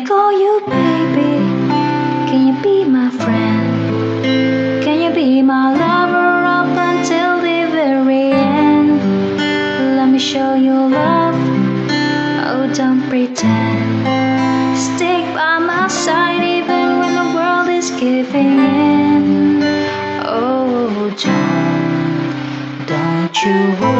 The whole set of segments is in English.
waiting for you, baby. Can you be my friend? Can you be my lover up until the very end? Let me show you love. Oh, don't pretend. Stick by my side even when the world is giving in. Oh, John, don't you worry.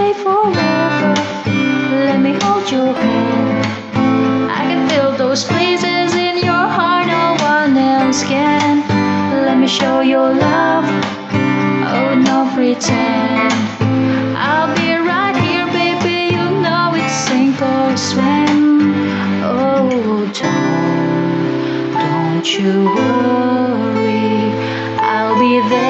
Stay forever, let me hold your hand. I can fill those places in your heart no one else can. Let me show your love. Oh, no pretend. I'll be right here, baby. You know it's sink or swim. Oh, don't, don't you worry. I'll be there